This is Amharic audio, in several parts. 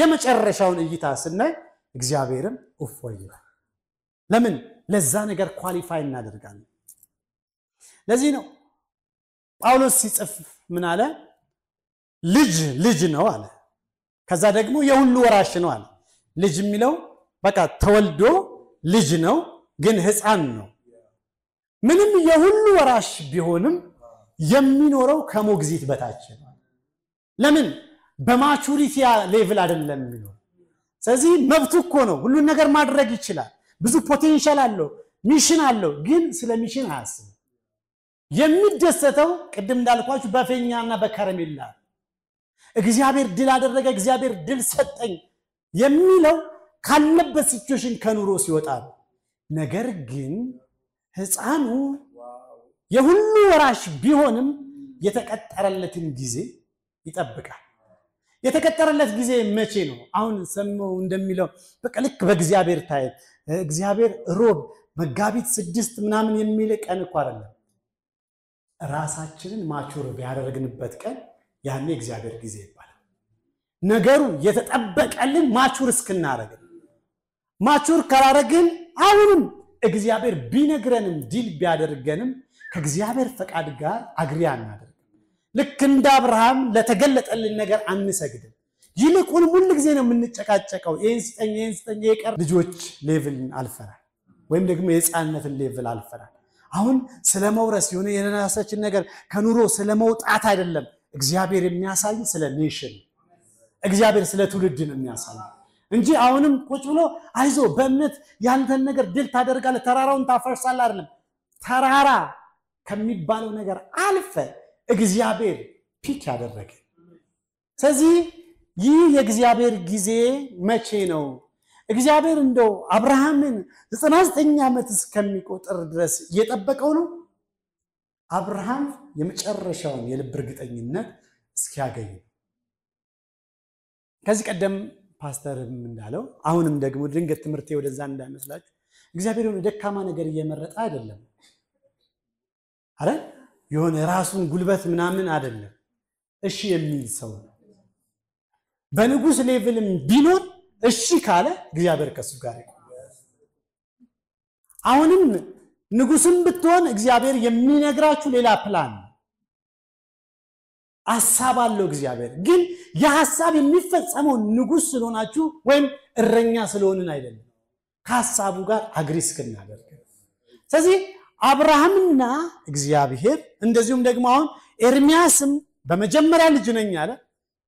የመጨረሻውን እይታ ስናይ እግዚአብሔርም እፎይ ይላል። ለምን? ለዛ ነገር ኳሊፋይ እናደርጋለን። ለዚህ ነው ጳውሎስ ሲጽፍ ምን አለ? ልጅ ልጅ ነው አለ። ከዛ ደግሞ የሁሉ ወራሽ ነው አለ። ልጅ የሚለው በቃ ተወልዶ ልጅ ነው፣ ግን ሕፃን ነው። ምንም የሁሉ ወራሽ ቢሆንም የሚኖረው ከሞግዚት በታች ነው። ለምን? በ maturity level አይደለም የሚኖረው። ስለዚህ መብቱ እኮ ነው። ሁሉን ነገር ማድረግ ይችላል። ብዙ potential አለው፣ mission አለው። ግን ስለ mission አያስብም። የሚደሰተው ቅድም እንዳልኳችሁ በፌኛና በከረሜላ እግዚአብሔር ድል አደረገ፣ እግዚአብሔር ድል ሰጠኝ የሚለው ካለበት situation ከኑሮ ሲወጣ ነገር ግን ሕፃኑ የሁሉ ወራሽ ቢሆንም የተቀጠረለትን ጊዜ ይጠብቃል። የተቀጠረለት ጊዜ መቼ ነው? አሁን ሰማሁ እንደሚለው በቃ ልክ በእግዚአብሔር ታይ እግዚአብሔር ሮብ መጋቢት ስድስት ምናምን የሚል ቀን እኮ አይደለም። ራሳችንን ማቹር ያደረግንበት ቀን ያኔ እግዚአብሔር ጊዜ ይባላል። ነገሩ የተጠበቀልን ማቹር እስክናረግን ማቹር ካላረግን አሁንም እግዚአብሔር ቢነግረንም deal ቢያደርገንም ከእግዚአብሔር ፈቃድ ጋር agree አናደርግም። ልክ እንደ አብርሃም ለተገለጠልን ነገር አንሰግድም። ይልቁንም ሁል ጊዜ ነው የምንጨቃጨቀው። ይህን ስጠኝ፣ ይህን ስጠኝ። የቀር ልጆች level ን አልፈናል፣ ወይም ደግሞ የሕፃንነትን level አልፈናል። አሁን ስለ መውረስ የሆነ የራሳችን ነገር ከኑሮ ስለ መውጣት አይደለም እግዚአብሔር የሚያሳይ ስለ nation እግዚአብሔር ስለ ትውልድ ነው የሚያሳይ እንጂ አሁንም ቁጭ ብሎ አይዞ በእምነት ያንተን ነገር ድል ታደርጋለህ፣ ተራራውን ታፈርሳለህ አይደለም። ተራራ ከሚባለው ነገር አልፈ እግዚአብሔር ፒክ ያደረገ። ስለዚህ ይህ የእግዚአብሔር ጊዜ መቼ ነው? እግዚአብሔር እንደው አብርሃምን ዘጠና ዘጠኝ ዓመት እስከሚቆጥር ድረስ እየጠበቀው ነው። አብርሃም የመጨረሻውን የልብ እርግጠኝነት እስኪያገኝ ከዚህ ቀደም ፓስተርም እንዳለው አሁንም ደግሞ ድንገት ትምህርቴ ወደዛ እንዳይመስላችሁ እግዚአብሔር የሆነ ደካማ ነገር እየመረጠ አይደለም። አረ የሆነ ራሱን ጉልበት ምናምን አይደለም። እሺ የሚል ሰው ነው። በንጉሥ ሌቭልም ቢኖር እሺ ካለ እግዚአብሔር ከሱ ጋር አሁንም ንጉሥም ብትሆን እግዚአብሔር የሚነግራችሁ ሌላ ፕላን ሀሳብ አለው እግዚአብሔር። ግን የሀሳብ የሚፈጸመው ንጉሥ ስለሆናችሁ ወይም እረኛ ስለሆንን አይደለም፣ ከሀሳቡ ጋር አግሪ እስክናደርግ። ስለዚህ አብርሃምና እግዚአብሔር እንደዚሁም ደግሞ አሁን ኤርሚያስም በመጀመሪያ ልጅ ነኝ አለ።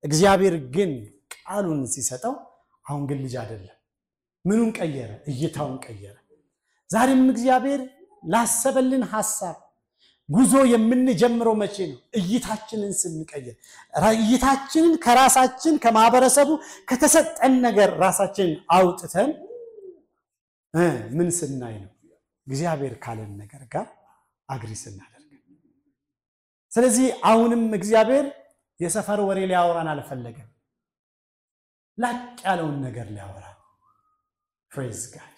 እግዚአብሔር ግን ቃሉን ሲሰጠው አሁን ግን ልጅ አይደለም። ምኑን ቀየረ? እይታውን ቀየረ። ዛሬም እግዚአብሔር ላሰበልን ሀሳብ ጉዞ የምንጀምረው መቼ ነው? እይታችንን ስንቀይር፣ እይታችንን ከራሳችን ከማህበረሰቡ ከተሰጠን ነገር ራሳችንን አውጥተን ምን ስናይ ነው? እግዚአብሔር ካለን ነገር ጋር agree ስናደርግ። ስለዚህ አሁንም እግዚአብሔር የሰፈር ወሬ ሊያወራን አልፈለገም። ላቅ ያለውን ነገር ሊያወራን praise God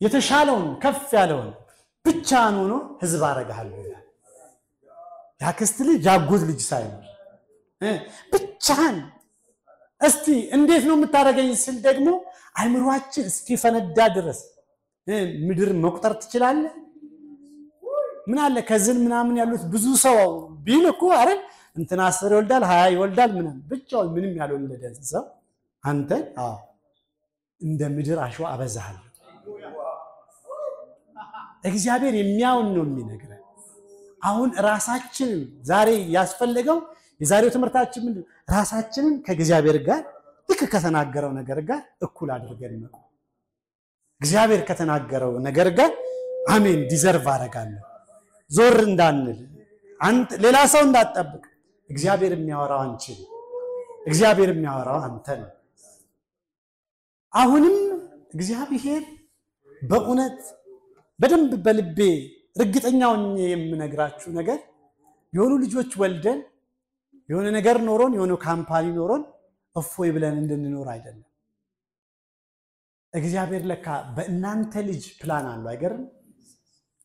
የተሻለውን ከፍ ያለውን ብቻህን ሆኖ ህዝብ አረግሃለሁ ይላል። የአክስት ልጅ የአጎት ልጅ ሳይኖር ብቻህን። እስቲ እንዴት ነው የምታደርገኝ ስል ደግሞ አይምሯችን እስኪፈነዳ ድረስ ምድር መቁጠር ትችላለህ? ምን አለ ከዝን ምናምን ያሉት ብዙ ሰው ቢል እኮ አረ እንትና አስር ይወልዳል ሀያ ይወልዳል ምናምን ብቻውን ምንም ያልወለደ ሰው አንተ እንደ ምድር አሸዋ አበዛሃለሁ። እግዚአብሔር የሚያውን ነው የሚነግረን። አሁን ራሳችንን ዛሬ ያስፈለገው የዛሬው ትምህርታችን ምንድን ራሳችንን ከእግዚአብሔር ጋር ልክ ከተናገረው ነገር ጋር እኩል አድርገን መቆም። እግዚአብሔር ከተናገረው ነገር ጋር አሜን ዲዘርቭ አደርጋለሁ ዞር እንዳንል ሌላ ሰው እንዳትጠብቅ። እግዚአብሔር የሚያወራው አንቺን፣ እግዚአብሔር የሚያወራው አንተ ነው። አሁንም እግዚአብሔር በእውነት በደንብ በልቤ እርግጠኛ ሆኜ የምነግራችሁ ነገር የሆኑ ልጆች ወልደን የሆነ ነገር ኖሮን የሆነ company ኖሮን እፎይ ብለን እንድንኖር አይደለም። እግዚአብሔር ለካ በእናንተ ልጅ ፕላን አለው። አይገርም?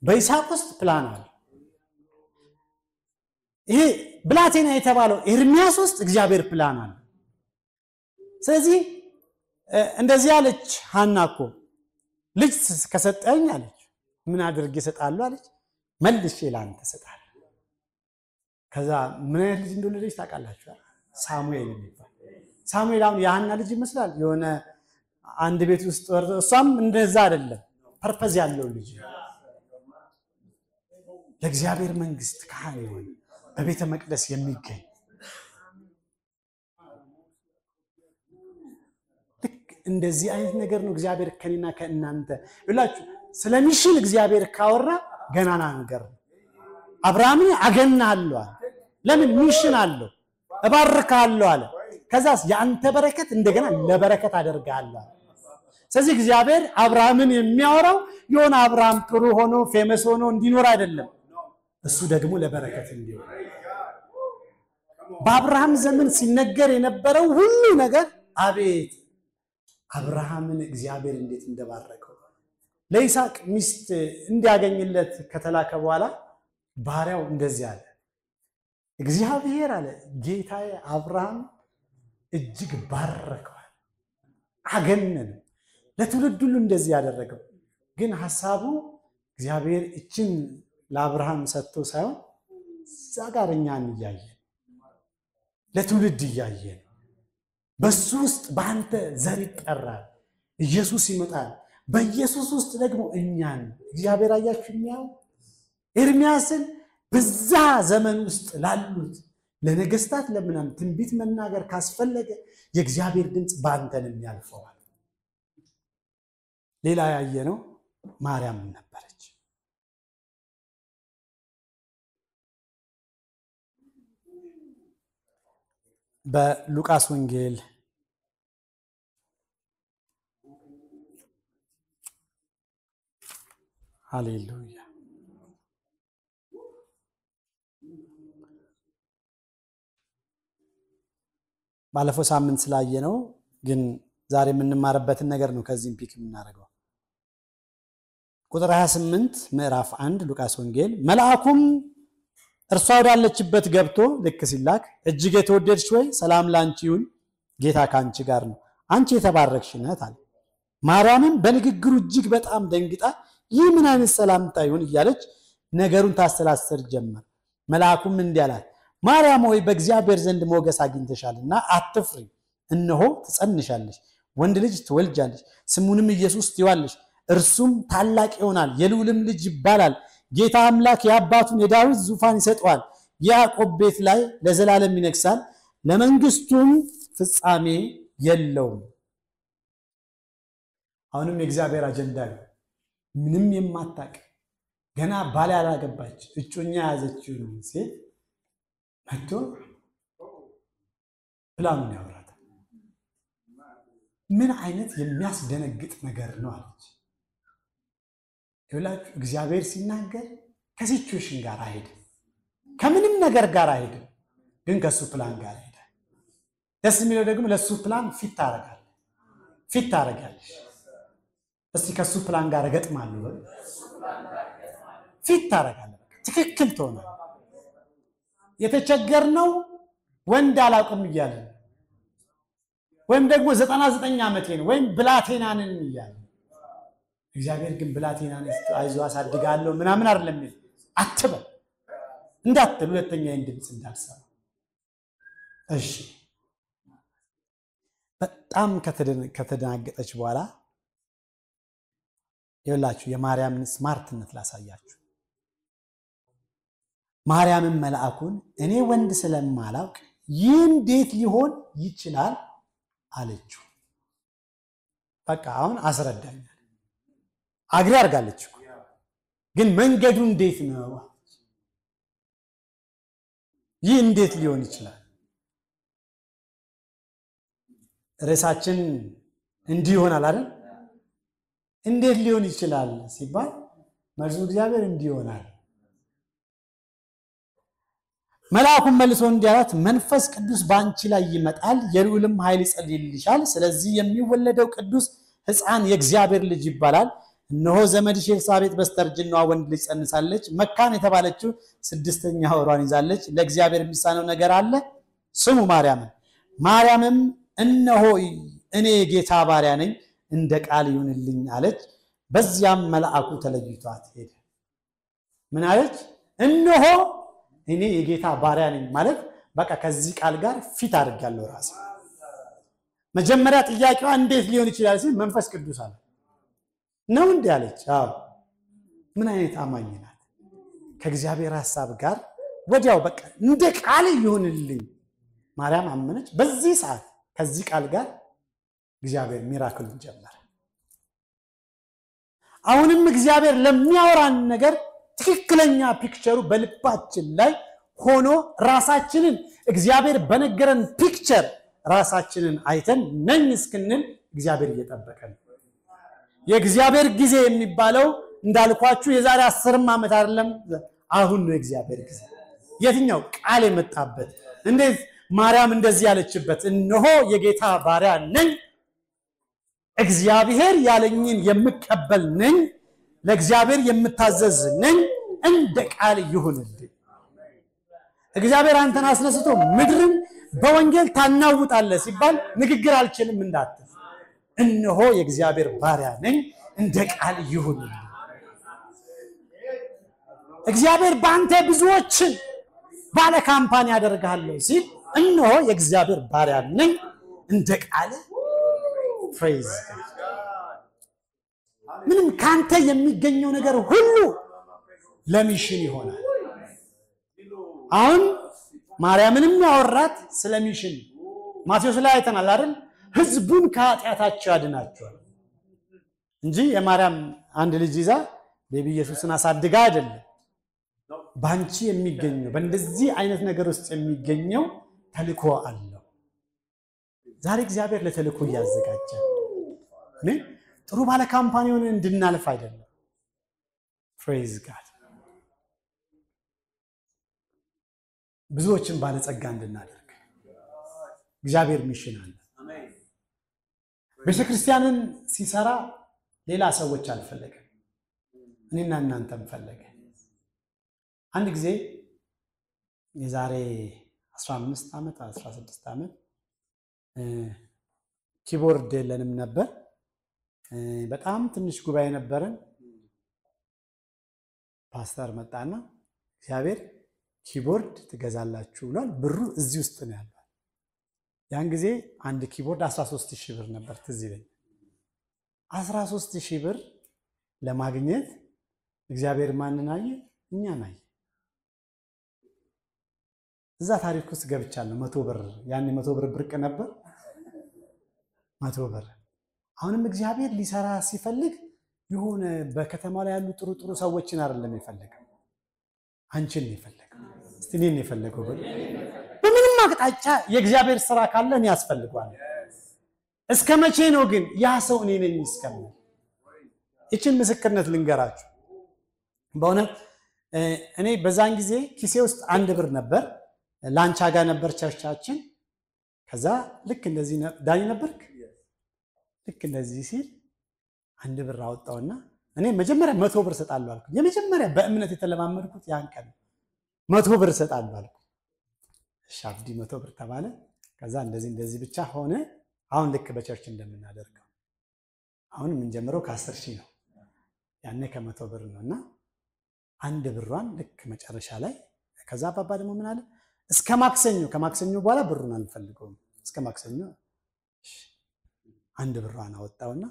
በይስሐቅ ውስጥ ፕላን አለ። ይሄ ብላቴና የተባለው ኤርሚያስ ውስጥ እግዚአብሔር ፕላን አለ። ስለዚህ እንደዚህ አለች ሐና እኮ ልጅ ከሰጠኝ አለች ምን አድርጌ እሰጣለሁ አለች መልሼ ለአንተ እሰጣለሁ ከዛ ምን አይነት ልጅ እንደወለደች ታውቃላችሁ ሳሙኤል የሚባል ሳሙኤል አሁን የሐና ልጅ ይመስላል የሆነ አንድ ቤት ውስጥ እሷም እንደዛ አይደለም። purpose ያለው ልጅ ለእግዚአብሔር መንግስት ካህን የሆነ በቤተ መቅደስ የሚገኝ ልክ እንደዚህ አይነት ነገር ነው እግዚአብሔር ከኔና ከእናንተ ይላችሁ ስለ mission እግዚአብሔር ካወራ ገናና ነገር አብርሃምን አገናለሁ አለ። ለምን? mission አለው። እባርካለሁ አለ። ከዛስ የአንተ በረከት እንደገና ለበረከት አደርግሃለሁ አለ ስለዚህ እግዚአብሔር አብርሃምን የሚያወራው የሆነ አብርሃም ጥሩ ሆኖ ፌመስ ሆኖ እንዲኖር አይደለም። እሱ ደግሞ ለበረከት እንዲሆን። በአብርሃም ዘመን ሲነገር የነበረው ሁሉ ነገር አቤት! አብርሃምን እግዚአብሔር እንዴት እንደባረከው! ለይስሐቅ ሚስት እንዲያገኝለት ከተላከ በኋላ ባሪያው እንደዚህ አለ። እግዚአብሔር አለ ጌታዬ አብርሃም እጅግ ባረከዋል አገነን ለትውልድ ሁሉ እንደዚህ ያደረገው ግን ሀሳቡ እግዚአብሔር እችን ለአብርሃም ሰጥቶ ሳይሆን እዛ ጋር እኛን እያየን ለትውልድ እያየን በሱ ውስጥ በአንተ ዘር ይጠራል፣ ኢየሱስ ይመጣል። በኢየሱስ ውስጥ ደግሞ እኛን እግዚአብሔር አያችሁ የሚያው ኤርሚያስን በዛ ዘመን ውስጥ ላሉት ለነገስታት ለምናምን ትንቢት መናገር ካስፈለገ የእግዚአብሔር ድምፅ በአንተንም ያልፈዋል። ሌላ ያየነው ማርያም ነበረች። በሉቃስ ወንጌል ሃሌሉያ ባለፈው ሳምንት ስላየ ነው፣ ግን ዛሬ የምንማርበትን ነገር ነው ከዚህም ፒክ የምናደርገው። ቁጥር 28 ምዕራፍ 1 ሉቃስ ወንጌል መልአኩም እርሷ ወዳለችበት ገብቶ ልክ ሲላክ እጅግ የተወደድሽ ወይ ሰላም ላንቺ ይሁን፣ ጌታ ከአንቺ ጋር ነው፣ አንቺ የተባረክሽ ነህ አለ። ማርያምም በንግግሩ እጅግ በጣም ደንግጣ ይህ ምን አይነት ሰላምታ ይሁን እያለች ነገሩን ታሰላስር ጀመር። መልአኩም እንዲህ አላት፣ ማርያም ሆይ በእግዚአብሔር ዘንድ ሞገስ አግኝተሻልና አትፍሪ፣ እነሆ ትጸንሻለሽ፣ ወንድ ልጅ ትወልጃለሽ፣ ስሙንም ኢየሱስ ትይዋለሽ። እርሱም ታላቅ ይሆናል፣ የልዑልም ልጅ ይባላል። ጌታ አምላክ የአባቱን የዳዊት ዙፋን ይሰጠዋል፣ የያዕቆብ ቤት ላይ ለዘላለም ይነግሳል፣ ለመንግስቱም ፍጻሜ የለውም። አሁንም የእግዚአብሔር አጀንዳ ነው። ምንም የማታቅ ገና ባል ያላገባች እጮኛ የያዘችውን ሴት መጥቶ ፕላኑን ያወራታል። ምን አይነት የሚያስደነግጥ ነገር ነው አለች። ይኸውላችሁ እግዚአብሔር ሲናገር ከሲቹዌሽን ጋር አይሄድም፣ ከምንም ነገር ጋር አይሄድም፣ ግን ከእሱ ፕላን ጋር ይሄዳል። ደስ የሚለው ደግሞ ለእሱ plan fit ታደርጋለህ፣ fit ታደርጋለሽ። እስቲ ከእሱ ፕላን ጋር እገጥማለሁ፣ fit ታደርጋለህ፣ ትክክል ትሆናል። የተቸገርነው ወንድ አላውቅም እያለ ወይም ደግሞ ዘጠና ዘጠኝ ዓመቴ ነው ወይም ብላቴና ነኝ እያለ እግዚአብሔር ግን ብላቴናን አይዞ አሳድጋለሁ ምናምን አይደለም አትበል። እንዳትል ሁለተኛ ይህን ድምፅ እንዳልሰማ እሺ። በጣም ከተደናገጠች በኋላ ይኸውላችሁ የማርያምን ስማርትነት ላሳያችሁ። ማርያምን መልአኩን እኔ ወንድ ስለማላውቅ ይህ እንዴት ሊሆን ይችላል አለችው። በቃ አሁን አስረዳኛል አግሪ አድርጋለች ግን መንገዱ እንዴት ነው? ይህ እንዴት ሊሆን ይችላል? ርዕሳችን እንዲህ ይሆናል አይደል? እንዴት ሊሆን ይችላል ሲባል መልሱ እግዚአብሔር እንዲህ ይሆናል መልአኩም መልሶ እንዲህ አላት መንፈስ ቅዱስ በአንቺ ላይ ይመጣል የልዑልም ኃይል ይጸልይልሻል ስለዚህ የሚወለደው ቅዱስ ሕፃን የእግዚአብሔር ልጅ ይባላል እነሆ ዘመድሽ ኤልሳቤጥ በስተርጅናዋ ወንድ ልጅ ጸንሳለች መካን የተባለችው ስድስተኛ ወሯን ይዛለች ለእግዚአብሔር የሚሳነው ነገር አለ ስሙ ማርያምን ማርያምም እነሆ እኔ የጌታ ባሪያ ነኝ፣ እንደ ቃል ይሁንልኝ አለች። በዚያም መልአኩ ተለይቷት ሄደ። ምን አለች? እነሆ እኔ የጌታ ባሪያ ነኝ ማለት በቃ ከዚህ ቃል ጋር ፊት አድርጋለሁ ራሴ። መጀመሪያ ጥያቄዋ እንዴት ሊሆን ይችላል ሲል መንፈስ ቅዱስ አለ ነው እንዲህ አለች። አዎ ምን አይነት አማኝ ናት! ከእግዚአብሔር ሐሳብ ጋር ወዲያው በቃ እንደ ቃል ይሁንልኝ ማርያም አመነች። በዚህ ሰዓት ከዚህ ቃል ጋር እግዚአብሔር ሚራክሉን ጀመረ። አሁንም እግዚአብሔር ለሚያወራን ነገር ትክክለኛ ፒክቸሩ በልባችን ላይ ሆኖ ራሳችንን እግዚአብሔር በነገረን ፒክቸር ራሳችንን አይተን ነኝ እስክንል እግዚአብሔር እየጠበቀ ነው። የእግዚአብሔር ጊዜ የሚባለው እንዳልኳችሁ የዛሬ አስርም ዓመት አይደለም፣ አሁን ነው የእግዚአብሔር ጊዜ። የትኛው ቃል የመጣበት እንዴት ማርያም እንደዚህ ያለችበት፣ እነሆ የጌታ ባሪያ ነኝ፣ እግዚአብሔር ያለኝን የምቀበል ነኝ፣ ለእግዚአብሔር የምታዘዝ ነኝ፣ እንደ ቃል ይሁንልኝ። እግዚአብሔር አንተን አስነስቶ ምድርን በወንጌል ታናውጣለህ ሲባል ንግግር አልችልም እንዳትል፣ እነሆ የእግዚአብሔር ባሪያ ነኝ፣ እንደ ቃል ይሁንልኝ። እግዚአብሔር በአንተ ብዙዎችን ባለ company ያደርግሃለሁ ሲል እነሆ የእግዚአብሔር ባሪያ ነኝ እንደ ቃል praise ምንም ካንተ የሚገኘው ነገር ሁሉ ለ mission ይሆናል። አሁን ማርያምንም ያወራት ስለ mission ማቴዎስ ላይ አይተናል አይደል? ህዝቡን ከኃጢአታቸው ያድናቸዋል እንጂ የማርያም አንድ ልጅ ይዛ baby ኢየሱስን አሳድጋ አይደለም። በአንቺ የሚገኘው በእንደዚህ አይነት ነገር ውስጥ የሚገኘው ተልእኮ አለው። ዛሬ እግዚአብሔር ለተልእኮ እያዘጋጀ ጥሩ ባለ company ሆነ እንድናልፍ አይደለም። praise God ብዙዎችን ባለጸጋ እንድናደርግ እግዚአብሔር mission አለ። ቤተክርስቲያንን ሲሰራ ሌላ ሰዎች አልፈለገም፣ እኔና እናንተም ፈለገ። አንድ ጊዜ የዛሬ 15 ዓመት 16 ዓመት keyboard የለንም ነበር። በጣም ትንሽ ጉባኤ ነበረን። ፓስተር መጣና እግዚአብሔር keyboard ትገዛላችሁ ብሏል። ብሩ እዚህ ውስጥ ነው ያለው። ያን ጊዜ አንድ keyboard 13 ሺህ ብር ነበር፣ ትዝ ይለኝ። 13 ሺህ ብር ለማግኘት እግዚአብሔር ማንን አየ? እኛን አየ። እዛ ታሪክ ውስጥ ገብቻለሁ። መቶ ብር ያኔ መቶ ብር ብርቅ ነበር። መቶ ብር አሁንም እግዚአብሔር ሊሰራ ሲፈልግ የሆነ በከተማ ላይ ያሉ ጥሩ ጥሩ ሰዎችን አይደለም የፈለገው፣ አንቺን የፈለገው። እስቲ እኔን የፈለገው። በምንም አቅጣጫ የእግዚአብሔር ስራ ካለ እኔ ያስፈልጓል። እስከ መቼ ነው ግን ያ ሰው እኔ ነኝ እስከምን? ይችን ምስክርነት ልንገራችሁ። በእውነት እኔ በዛን ጊዜ ኪሴ ውስጥ አንድ ብር ነበር። ላንቻ ጋር ነበር ቸርቻችን። ከዛ ልክ እንደዚህ ዳኒ ነበርክ ልክ እንደዚህ ሲል አንድ ብር አወጣውና እኔ መጀመሪያ መቶ ብር እሰጣለሁ አልኩ። የመጀመሪያ በእምነት የተለማመድኩት ያን ቀን መቶ ብር እሰጣለሁ አልኩ። እሺ አብዲ መቶ ብር ተባለ። ከዛ እንደዚህ እንደዚህ ብቻ ሆነ። አሁን ልክ በቸርች እንደምናደርገው አሁን የምንጀምረው ከአስር ሺህ ነው። ያኔ ከመቶ ብር ነው እና አንድ ብሯን ልክ መጨረሻ ላይ ከዛ አባባ ደግሞ ምን አለ እስከ ማክሰኞ ከማክሰኞ በኋላ ብሩን አልፈልገውም እስከ ማክሰኞ አንድ ብሯን አወጣውና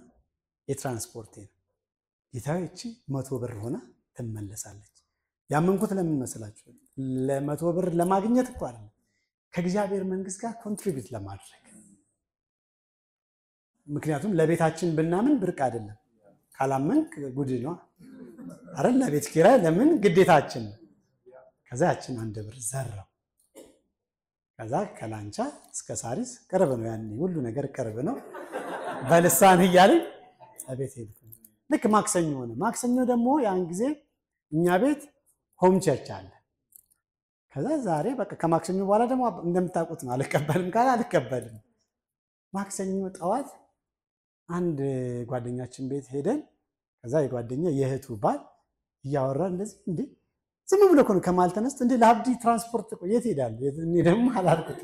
የትራንስፖርት ነው ጌታዊ እቺ መቶ ብር ሆና ትመለሳለች። ያመንኩት ለምን መስላችሁ? ለመቶ ብር ለማግኘት እኮ አይደለም፣ ከእግዚአብሔር መንግስት ጋር contribute ለማድረግ ምክንያቱም ለቤታችን ብናምን ብርቅ አይደለም። ካላመንክ ጉድ ነው አይደል? ለቤት ኪራይ ለምን ግዴታችን ከዛ ያችን አንድ ብር ዘራው። ከዛ ከላንቻ እስከ ሳሪስ ቅርብ ነው፣ ያኔ ሁሉ ነገር ቅርብ ነው። በልሳን እያልን ቤት ሄድኩ። ልክ ማክሰኞ ሆነ። ማክሰኞ ደግሞ ያን ጊዜ እኛ ቤት home church አለ። ከዛ ዛሬ በቃ ከማክሰኞ በኋላ ደግሞ እንደምታውቁት ነው፣ አልቀበልም ካለ አልቀበልም። ማክሰኞ ጠዋት አንድ ጓደኛችን ቤት ሄደን ከዛ የጓደኛ የእህቱ ባል እያወራ እንደዚህ እንዴ ዝም ብሎ እኮ ነው ከማል ተነስቶ እንዴ ለአብዲ ትራንስፖርት የት ሄዳለሁ? እኔ ደግሞ አላልኩት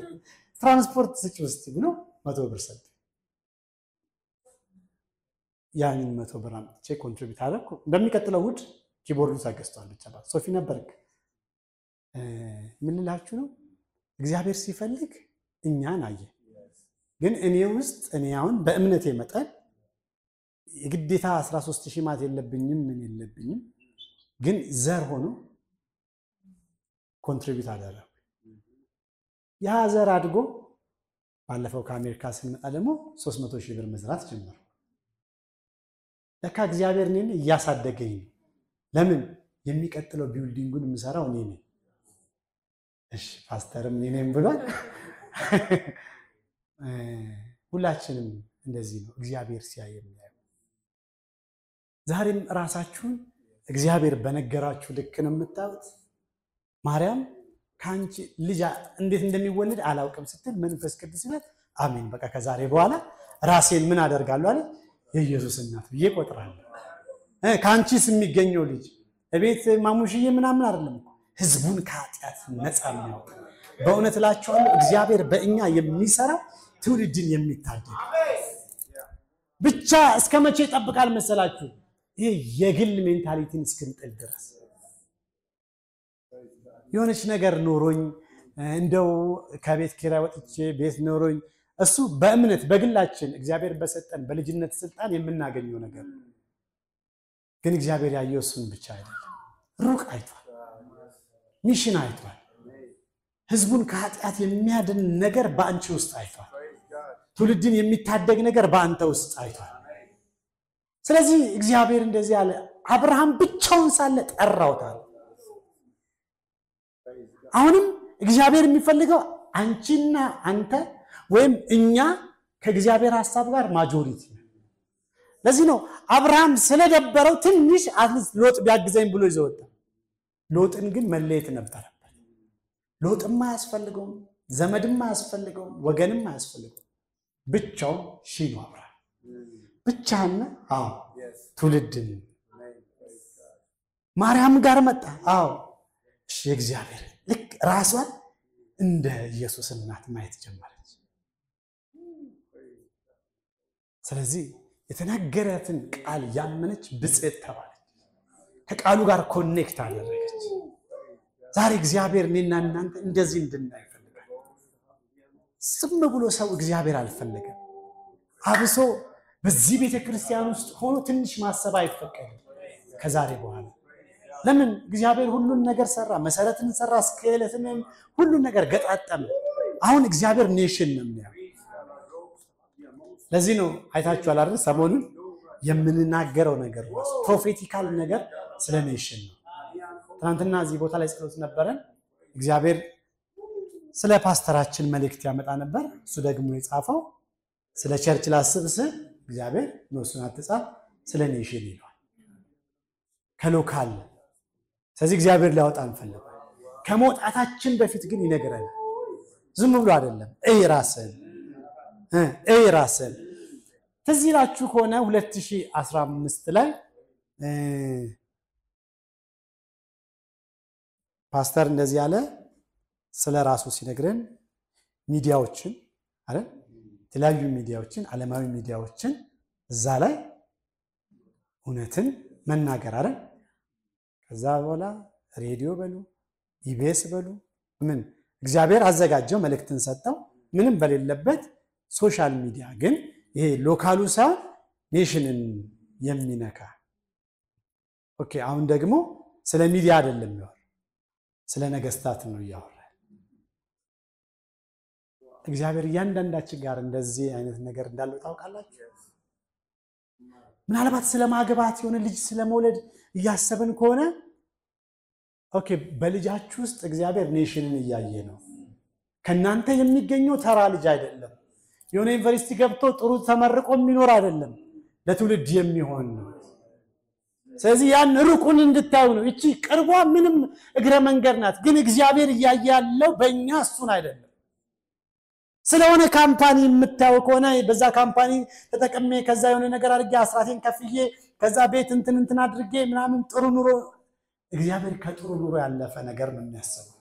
ትራንስፖርት ስጭ ውስጥ ብሎ መቶ ብር ሰጥ ያንን መቶ ብር አምጥቼ contribute አደረኩ። በሚቀጥለው እሑድ keyboard ኡ ተገዝቷል። ብቻ ሶፊ ነበርክ። ምን ነው? እግዚአብሔር ሲፈልግ እኛን አየ። ግን እኔ ውስጥ እኔ አሁን በእምነቴ መጠን የግዴታ 13 ሺህ ማት የለብኝም ምን የለብኝም፣ ግን ዘር ሆኖ contribute አደረጉ። ያ ዘር አድጎ ባለፈው ከአሜሪካ ስንመጣ ደግሞ 300 ሺህ ብር መዝራት ጀመሩ። ለካ እግዚአብሔር እኔን እያሳደገኝ ነው። ለምን የሚቀጥለው ቢውልዲንጉን የምሰራው እኔ ነኝ። እሺ ፓስተርም እኔ ብሏል። ሁላችንም እንደዚህ ነው እግዚአብሔር ሲያይ የሚያየው። ዛሬም ራሳችሁን እግዚአብሔር በነገራችሁ ልክ ነው የምታዩት። ማርያም ከአንቺ ልጅ እንዴት እንደሚወለድ አላውቅም ስትል መንፈስ ቅዱስ ይላል። አሜን በቃ ከዛሬ በኋላ ራሴን ምን አደርጋለሁ አለ የኢየሱስ እናት ብዬ እቆጥራለሁ። ከአንቺስ የሚገኘው ልጅ እቤት ማሙሽዬ ምናምን አይደለም፣ ህዝቡን ከኃጢአት ነፃ የሚያወጣ በእውነት እላቸዋለሁ እግዚአብሔር በእኛ የሚሰራው ትውልድን የሚታደግ ብቻ እስከ መቼ ይጠብቃል መሰላችሁ? ይሄ የግል mentality ን እስክንጥል ድረስ የሆነች ነገር ኖሮኝ እንደው ከቤት ኪራይ ወጥቼ ቤት ኖሮኝ እሱ በእምነት በግላችን እግዚአብሔር በሰጠን በልጅነት ስልጣን የምናገኘው ነገር ነው። ግን እግዚአብሔር ያየው እሱን ብቻ አይደለም፣ ሩቅ አይቷል፣ ሚሽን አይቷል። ህዝቡን ከኃጢአት የሚያድን ነገር በአንቺ ውስጥ አይቷል። ትውልድን የሚታደግ ነገር በአንተ ውስጥ አይቷል። ስለዚህ እግዚአብሔር እንደዚህ አለ፣ አብርሃም ብቻውን ሳለ ጠራውታል። አሁንም እግዚአብሔር የሚፈልገው አንቺና አንተ ወይም እኛ ከእግዚአብሔር ሀሳብ ጋር majority ነው። ለዚህ ነው አብርሃም ስለደበረው ትንሽ at least ሎጥ ቢያግዘኝ ብሎ ይዘው ወጣ። ሎጥን ግን መለየት ነበረበት። ሎጥም አያስፈልገውም፣ ዘመድም አያስፈልገውም፣ ወገንም አያስፈልገውም። ብቻውን ሺ ነው አብርሃም ብቻህን። አዎ ትውልድን ማርያም ጋር መጣ። አዎ እሺ እግዚአብሔር ልክ ራሷን እንደ ኢየሱስ እናት ማየት ጀመረች። ስለዚህ የተናገረትን ቃል ያመነች ብፅዕት ተባለች። ከቃሉ ጋር ኮኔክት አደረገች። ዛሬ እግዚአብሔር እኔና እናንተ እንደዚህ እንድናይ ይፈልጋል። ዝም ብሎ ሰው እግዚአብሔር አልፈለገም። አብሶ በዚህ ቤተ ክርስቲያን ውስጥ ሆኖ ትንሽ ማሰብ አይፈቀድም ከዛሬ በኋላ ለምን እግዚአብሔር ሁሉን ነገር ሰራ፣ መሰረትን ሰራ፣ skeletonንም ሁሉን ነገር ገጣጠመ። አሁን እግዚአብሔር nation ነው የሚያየው። ለዚህ ነው አይታችኋል አይደል? ሰሞኑን የምንናገረው ነገር prophetical ነገር ስለ nation ነው። ትናንትና እዚህ ቦታ ላይ ጸሎት ነበረን። እግዚአብሔር ስለ ፓስተራችን መልእክት ያመጣ ነበር። እሱ ደግሞ የጻፈው ስለ church ላስብ ስል እግዚአብሔር እነሱን አትጻፍ ስለ nation ይለዋል ከ local ስለዚህ እግዚአብሔር ሊያወጣ እንፈልጋል። ከመውጣታችን በፊት ግን ይነግረናል። ዝም ብሎ አይደለም። እይ ራስን እይ ራስን። ትዝ ይላችሁ ከሆነ 2015 ላይ ፓስተር እንደዚህ ያለ ስለ ራሱ ሲነግረን ሚዲያዎችን አለ የተለያዩ ሚዲያዎችን ዓለማዊ ሚዲያዎችን እዛ ላይ እውነትን መናገር አለ ከዛ በኋላ ሬዲዮ በሉ ኢቢኤስ በሉ ምን እግዚአብሔር አዘጋጀው መልእክትን ሰጠው። ምንም በሌለበት social media ግን ይሄ local ኡ ሳይሆን nation ን የሚነካ Okay። አሁን ደግሞ ስለ ሚዲያ አይደለም የሚያወራ ስለ ነገስታት ነው እያወራ። እግዚአብሔር እያንዳንዳችን ጋር እንደዚህ አይነት ነገር እንዳለው ታውቃላችሁ። ምናልባት ስለ ማግባት የሆነ ልጅ ስለ መውለድ እያሰብን ከሆነ okay፣ በልጃችሁ ውስጥ እግዚአብሔር nation ን እያየ ነው። ከእናንተ የሚገኘው ተራ ልጅ አይደለም። የሆነ ዩኒቨርሲቲ ገብቶ ጥሩ ተመርቆ የሚኖር አይደለም፣ ለትውልድ የሚሆን ነው። ስለዚህ ያን ሩቁን እንድታዩ ነው። እቺ ቅርቧ ምንም እግረ መንገድ ናት፣ ግን እግዚአብሔር እያየ ያለው በእኛ እሱን አይደለም። ስለሆነ company የምታየው ከሆነ በዛ company ተጠቅሜ ከዛ የሆነ ነገር አድርጌ አስራቴን ከፍዬ ከዛ ቤት እንትን እንትን አድርጌ ምናምን ጥሩ ኑሮ እግዚአብሔር ከጥሩ ኑሮ ያለፈ ነገር ነው የሚያስበው።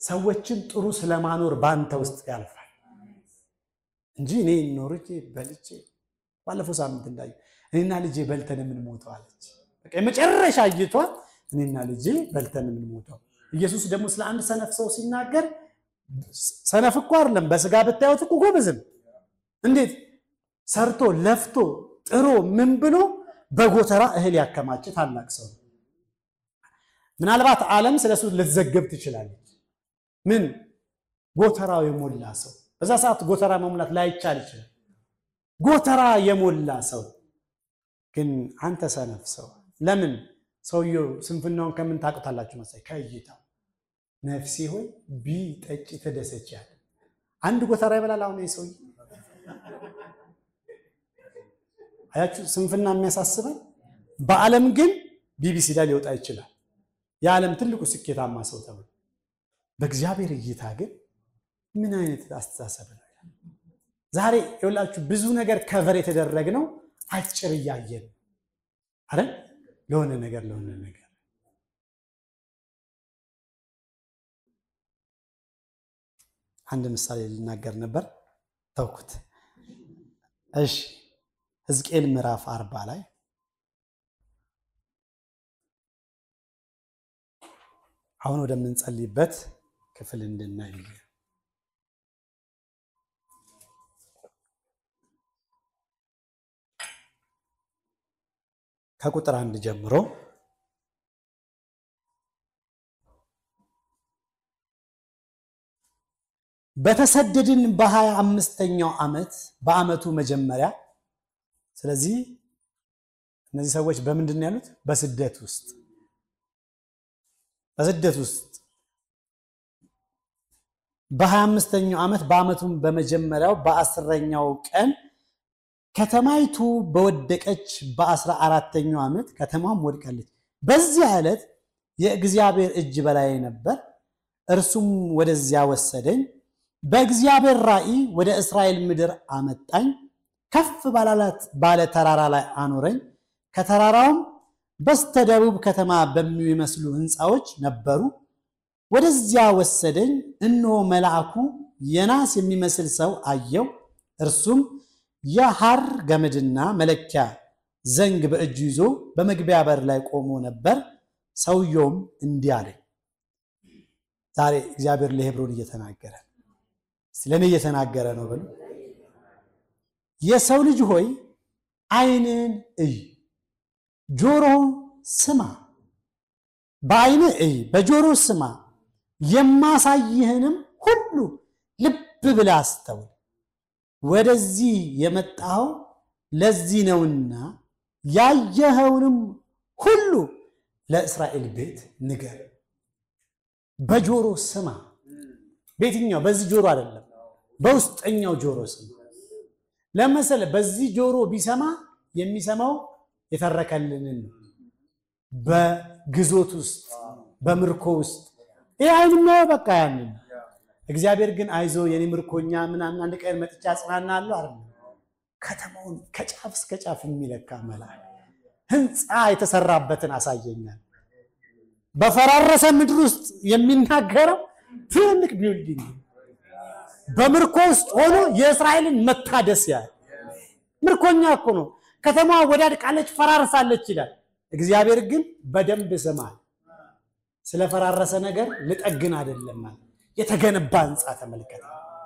ሰዎችን ጥሩ ስለማኖር በአንተ ውስጥ ያልፋል። እንጂ እኔ ኖርቼ በልቼ ባለፈው ሳምንት እንዳዩ እኔና ልጄ በልተን የምንሞተው አለች። የመጨረሻ እይቷ እኔና ልጄ በልተን የምንሞተው። ኢየሱስ ደግሞ ስለ አንድ ሰነፍ ሰው ሲናገር ሰነፍ እኮ አይደለም፣ በስጋ ብታዩት እኮ ጎበዝም። እንዴት ሰርቶ ለፍቶ ጥሮ ምን ብሎ በጎተራ እህል ያከማች ታላቅ ሰው ነው። ምናልባት ዓለም ስለሱ ልትዘገብ ትችላለች። ምን ጎተራው የሞላ ሰው በዛ ሰዓት ጎተራ መሙላት ላይቻል ይችላል። ጎተራ የሞላ ሰው ግን አንተ ሰነፍ ሰው ለምን ሰውየው ስንፍናውን ከምን ታውቁታላችሁ መሰለኝ? ከእይታው ነፍሴ ሆይ ብዪ ጠጪ ተደሰቺ ያለ አንድ ጎተራ ይበላል። አሁን ሰውዬ አያችሁ፣ ስንፍና የሚያሳስበን በዓለም ግን ቢቢሲ ላይ ሊወጣ ይችላል። የዓለም ትልቁ ስኬታማ ሰው ተብሎ በእግዚአብሔር እይታ ግን ምን አይነት አስተሳሰብ ነው? ዛሬ የሁላችሁ ብዙ ነገር ከቨር የተደረግነው አጭር እያየን አረ ለሆነ ነገር ለሆነ ነገር። አንድ ምሳሌ ልናገር ነበር። ተውኩት። እሺ። ሕዝቅኤል ምዕራፍ አርባ ላይ አሁን ወደምንጸልይበት ክፍል እንድናይ ከቁጥር አንድ ጀምሮ በተሰደድን በሀያ አምስተኛው ዓመት በዓመቱ መጀመሪያ ስለዚህ እነዚህ ሰዎች በምንድን ነው ያሉት? በስደት ውስጥ በስደት ውስጥ በሀያ አምስተኛው ዓመት በዓመቱም በመጀመሪያው በአስረኛው ቀን ከተማይቱ በወደቀች በአስራ አራተኛው ዓመት ከተማም ወድቃለች። በዚህ ዕለት የእግዚአብሔር እጅ በላይ ነበር፣ እርሱም ወደዚያ ወሰደኝ። በእግዚአብሔር ራእይ ወደ እስራኤል ምድር አመጣኝ። ከፍ ባለ ተራራ ላይ አኖረኝ። ከተራራውም በስተደቡብ ከተማ በሚመስሉ ሕንፃዎች ነበሩ። ወደዚያ ወሰደኝ። እነሆ መልአኩ የናስ የሚመስል ሰው አየው። እርሱም የሐር ገመድና መለኪያ ዘንግ በእጁ ይዞ በመግቢያ በር ላይ ቆሞ ነበር። ሰውየውም እንዲህ አለኝ። ዛሬ እግዚአብሔር ለሄብሮን እየተናገረ ስለኔ እየተናገረ ነው ብሎ የሰው ልጅ ሆይ ዓይንን እይ፣ ጆሮውን ስማ። በዓይን እይ፣ በጆሮ ስማ፣ የማሳይህንም ሁሉ ልብ ብለህ አስተውል። ወደዚህ የመጣኸው ለዚህ ነውና ያየኸውንም ሁሉ ለእስራኤል ቤት ንገር። በጆሮ ስማ። በየትኛው? በዚህ ጆሮ አይደለም፣ በውስጠኛው ጆሮ ስማ። ለመሰለ በዚህ ጆሮ ቢሰማ የሚሰማው የተረከልንን በግዞት ውስጥ በምርኮ ውስጥ ይህ አይንማ በቃ ያንን እግዚአብሔር ግን አይዞ የኔ ምርኮኛ ምናምን አንድ ቀን መጥቻ አጽናናለሁ አለ። ከተማውን ከጫፍ እስከ ጫፍ የሚለካ መልአክ ሕንፃ የተሰራበትን አሳየኛል። በፈራረሰ ምድር ውስጥ የሚናገረው ትልቅ building በምርኮ ውስጥ ሆኖ የእስራኤልን መታደስ ያህል ምርኮኛ እኮ ነው። ከተማዋ ወዳድቃለች፣ ፈራርሳለች ይላል። እግዚአብሔር ግን በደንብ ስማል። ስለፈራረሰ ነገር ልጠግን አይደለም ማለት የተገነባ ህንፃ ተመልከት፣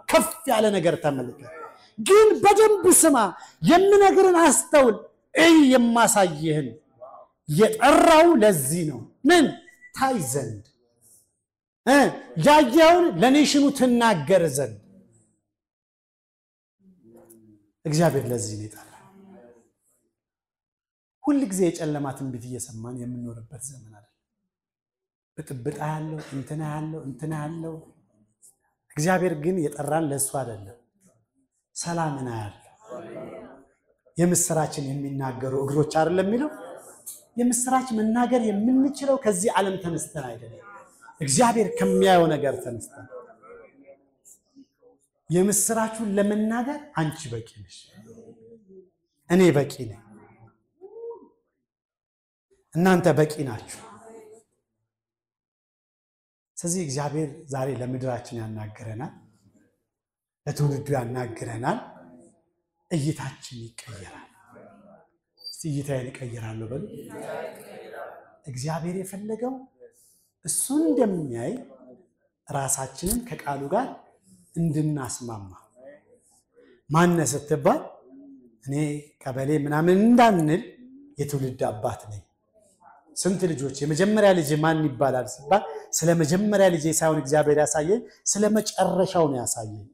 ከፍ ያለ ነገር ተመልከት። ግን በደንብ ስማ፣ የምነግርን አስተውል፣ እይ፣ የማሳይህን የጠራው ለዚህ ነው። ምን ታይ ዘንድ ያየኸውን ለኔሽኑ ትናገር ዘንድ እግዚአብሔር ለዚህ ነው የጠራ። ሁል ጊዜ የጨለማ ትንቢት እየሰማን የምንኖርበት ዘመን አለ። ብጥብጣ ያለው እንትና ያለው እንትና ያለው እግዚአብሔር ግን የጠራን ለእሱ አይደለም። ሰላምና ያለው የምስራችን የሚናገሩ እግሮች አይደለም የሚለው የምስራች መናገር የምንችለው ከዚህ ዓለም ተነስተን አይደለም፣ እግዚአብሔር ከሚያየው ነገር ተነስተን። የምስራቹን ለመናገር አንቺ በቂ ነሽ፣ እኔ በቂ ነኝ፣ እናንተ በቂ ናችሁ። ስለዚህ እግዚአብሔር ዛሬ ለምድራችን ያናግረናል፣ ለትውልዱ ያናግረናል። እይታችን ይቀየራል። እይታዬን እቀይራለሁ በሉ። እግዚአብሔር የፈለገው እሱ እንደሚያይ ራሳችንን ከቃሉ ጋር እንድናስማማ ማነ ስትባል እኔ ቀበሌ ምናምን እንዳንል የትውልድ አባት ነኝ። ስንት ልጆች የመጀመሪያ ልጅ ማን ይባላል ሲባል ስለ መጀመሪያ ልጅ ሳይሆን እግዚአብሔር ያሳየኝ ስለ መጨረሻው ነው ያሳየኝ።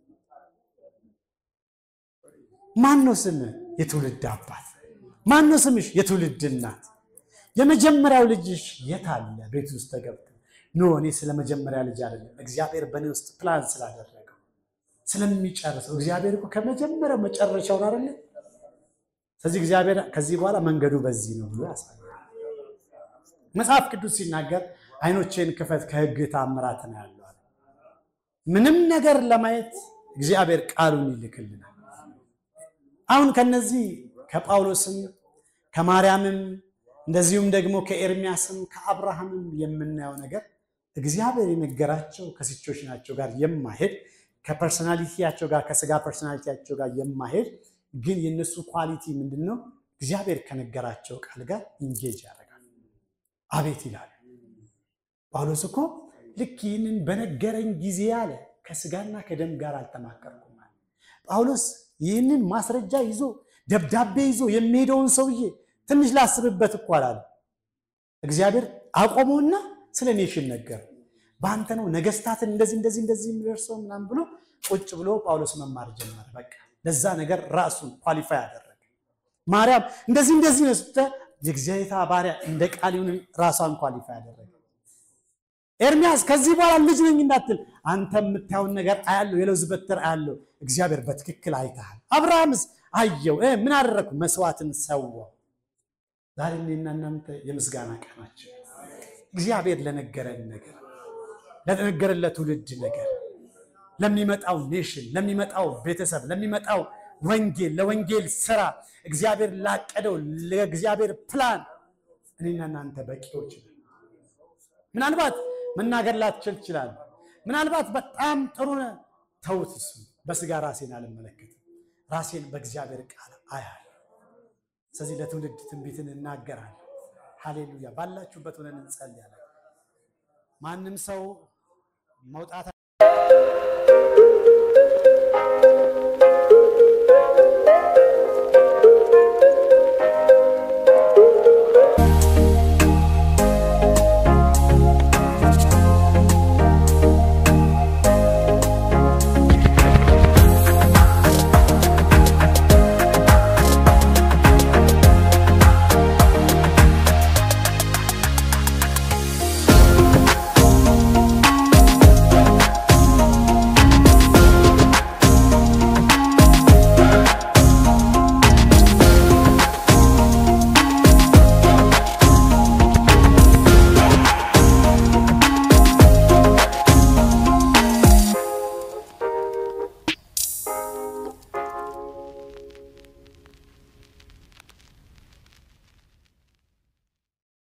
ማን ነው ስም? የትውልድ አባት። ማን ነው ስምሽ? የትውልድ እናት። የመጀመሪያው ልጅሽ የት አለ? ቤት ውስጥ ተገብቶ No እኔ ስለ መጀመሪያ ልጅ አይደለም እግዚአብሔር በእኔ ውስጥ ፕላን ስላደረገው ስለሚጨርሰው እግዚአብሔር እኮ ከመጀመሪያው መጨረሻውን አይደለ ስለዚህ እግዚአብሔር ከዚህ በኋላ መንገዱ በዚህ ነው ብሎ ያሳያል። መጽሐፍ ቅዱስ ሲናገር ዓይኖቼን ክፈት ከሕግህ ታምራት ነው ያለው። ምንም ነገር ለማየት እግዚአብሔር ቃሉን ይልክልናል። አሁን ከነዚህ ከጳውሎስም ከማርያምም እንደዚሁም ደግሞ ከኤርሚያስም ከአብርሃምም የምናየው ነገር እግዚአብሔር የነገራቸው ከ situation ኣቸው ጋር የማይሄድ ከ personality ያቸው ጋር ከስጋ personality ያቸው ጋር የማይሄድ ግን የእነሱ quality ምንድን ነው? እግዚአብሔር ከነገራቸው ቃል ጋር engage ያደርጋል። አቤት ይላሉ። ጳውሎስ እኮ ልክ ይህንን በነገረኝ ጊዜ አለ ከስጋና ከደም ጋር አልተማከርኩም አለ። ጳውሎስ ይህንን ማስረጃ ይዞ ደብዳቤ ይዞ የሚሄደውን ሰውዬ ትንሽ ላስብበት እኮ አላለ። እግዚአብሔር አቆመውና ስለ nation ነገር በአንተ ነው ነገስታትን እንደዚህ እንደዚህ እንደዚህ የሚደርሰው ምናምን ብሎ ቁጭ ብሎ ጳውሎስ መማር ጀመረ። በቃ ለዛ ነገር ራሱን qualify አደረገ። ማርያም እንደዚህ እንደዚህ ነው የእግዚአብሔር ባሪያ እንደ ቃልህ ይሁን ራሷን qualify አደረገ። ኤርሚያስ ከዚህ በኋላ ልጅ ነኝ እንዳትል አንተ የምታየውን ነገር አያለው፣ የለውዝ በትር አያለው። እግዚአብሔር በትክክል አይተሃል። አብርሃምስ አየው። ምን አደረግኩ? መስዋዕትን ሰዋው። ዛሬ እኔና እናንተ የምስጋና ቀናችን እግዚአብሔር ለነገረን ነገር ለነገረን ለትውልድ ነገር ለሚመጣው nation ለሚመጣው ቤተሰብ ለሚመጣው ወንጌል ለወንጌል ስራ እግዚአብሔር ላቀደው ለእግዚአብሔር ፕላን እኔና እናንተ በቂዎች ነን። ምናልባት መናገር ላትችል ትችላል። ምናልባት በጣም ጥሩ ተውት። እሱ በስጋ ራሴን አልመለከትም፣ ራሴን በእግዚአብሔር ቃል አያለሁ። ስለዚህ ለትውልድ ትንቢትን እናገራለሁ። ሃሌሉያ! ባላችሁበት ሆነን እንጸልያለን። ማንም ሰው መውጣት